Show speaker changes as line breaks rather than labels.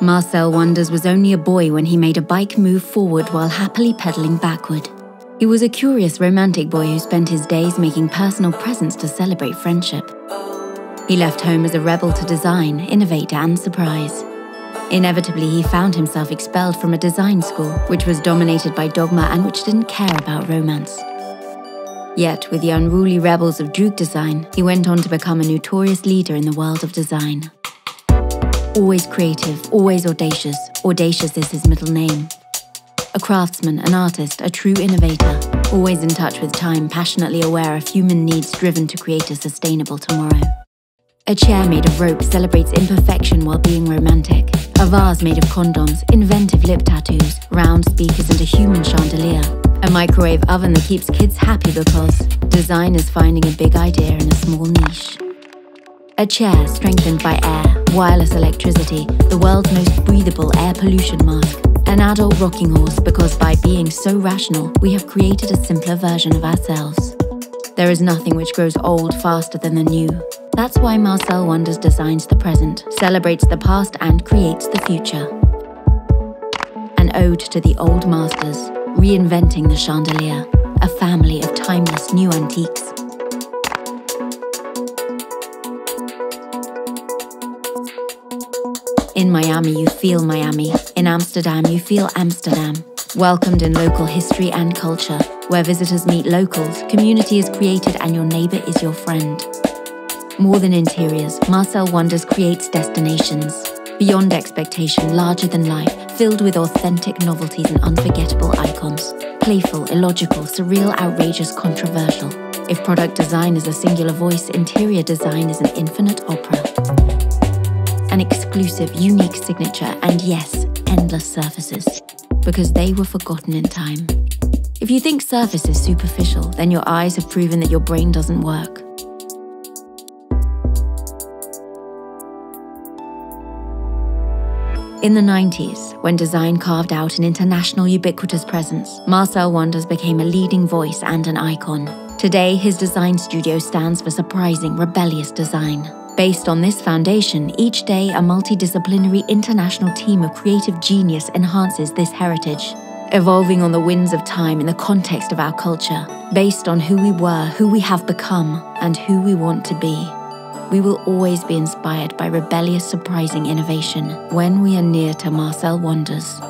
Marcel Wanders was only a boy when he made a bike move forward while happily pedaling backward. He was a curious romantic boy who spent his days making personal presents to celebrate friendship. He left home as a rebel to design, innovate, and surprise. Inevitably, he found himself expelled from a design school, which was dominated by dogma and which didn't care about romance. Yet, with the unruly rebels of Droog Design, he went on to become a notorious leader in the world of design. Always creative, always audacious. Audacious is his middle name. A craftsman, an artist, a true innovator, always in touch with time, passionately aware of human needs driven to create a sustainable tomorrow. A chair made of rope celebrates imperfection while being romantic. A vase made of condoms, inventive lip tattoos, round speakers, and a human chandelier. A microwave oven that keeps kids happy because design is finding a big idea in a small niche. A chair strengthened by air, wireless electricity, the world's most breathable air pollution mask. An adult rocking horse because by being so rational, we have created a simpler version of ourselves. There is nothing which grows old faster than the new. That's why Marcel Wanders designs the present, celebrates the past, and creates the future. An ode to the old masters, reinventing the chandelier, a family of timeless new antiques. In Miami, you feel Miami. In Amsterdam, you feel Amsterdam. Welcomed in local history and culture, where visitors meet locals, community is created, and your neighbor is your friend. More than interiors, Marcel Wanders creates destinations. Beyond expectation, larger than life, filled with authentic novelties and unforgettable icons. Playful, illogical, surreal, outrageous, controversial. If product design is a singular voice, interior design is an infinite opera an exclusive, unique signature, and yes, endless surfaces, because they were forgotten in time. If you think surface is superficial, then your eyes have proven that your brain doesn't work. In the 90s, when design carved out an international ubiquitous presence, Marcel Wanders became a leading voice and an icon. Today, his design studio stands for surprising, rebellious design. Based on this foundation, each day a multidisciplinary international team of creative genius enhances this heritage, evolving on the winds of time in the context of our culture, based on who we were, who we have become, and who we want to be. We will always be inspired by rebellious, surprising innovation when we are near to Marcel Wanders.